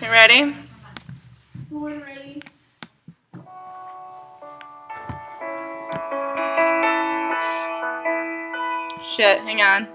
You ready? We're ready. Shit, hang on.